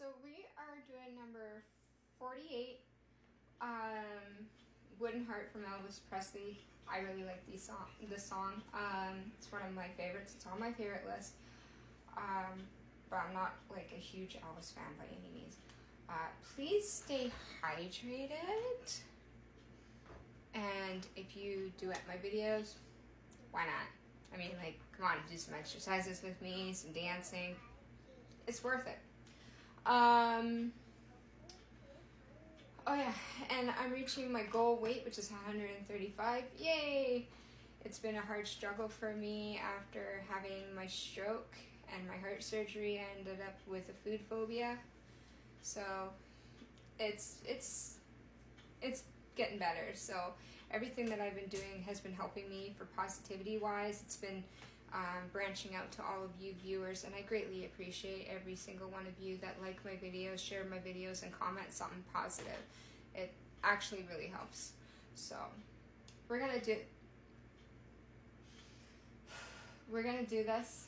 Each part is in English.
So we are doing number 48, um, Wooden Heart from Elvis Presley. I really like song, this song. Um, it's one of my favorites. It's on my favorite list. Um, but I'm not like a huge Elvis fan by any means. Uh, please stay hydrated. And if you do at my videos, why not? I mean, like, come on, do some exercises with me, some dancing. It's worth it. Um, oh yeah, and I'm reaching my goal weight, which is 135. Yay! It's been a hard struggle for me after having my stroke and my heart surgery. I ended up with a food phobia, so it's it's it's getting better. So everything that I've been doing has been helping me for positivity wise. It's been um, branching out to all of you viewers, and I greatly appreciate every single one of you that like my videos, share my videos, and comment something positive. It actually really helps. So we're gonna do we're gonna do this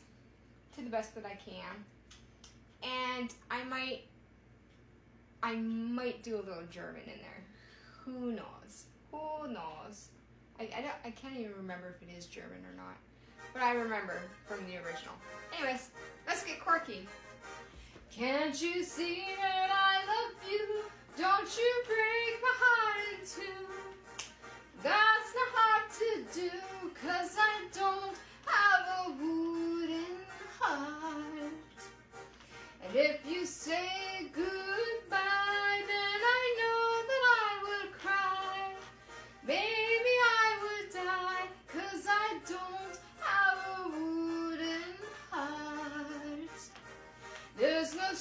to the best that I can, and I might I might do a little German in there. Who knows? Who knows? I, I, don't, I can't even remember if it is German or not but I remember from the original. Anyways, let's get quirky. Can't you see that I love you? Don't you break my heart in two. That's not hard to do, cause I don't have a wooden heart. And if you say goodbye,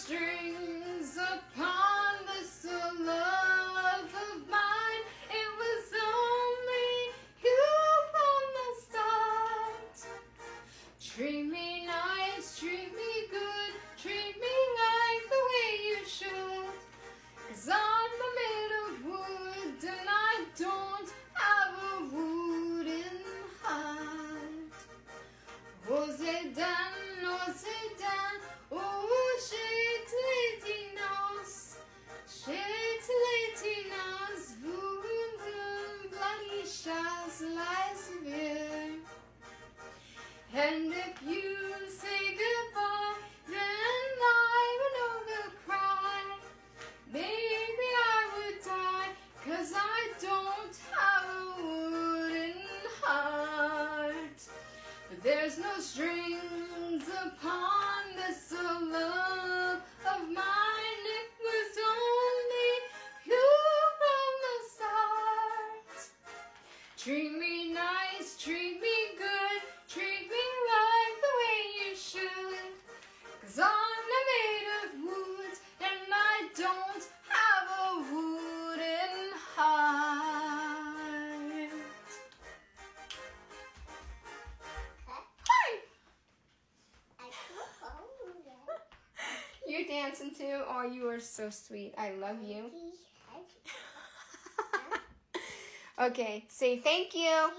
strings upon this love of mine. It was only you from the start. Treat me nice, treat me good, treat me like the way you should. Cause I'm made of wood and I don't have a wooden heart. Was it done, was it done? There's no strings upon this love of mine. It was only you from the start. Treat me nice, treat me good, treat me like the way you should. Cause I'm You're dancing too? Oh, you are so sweet. I love you. okay, say thank you.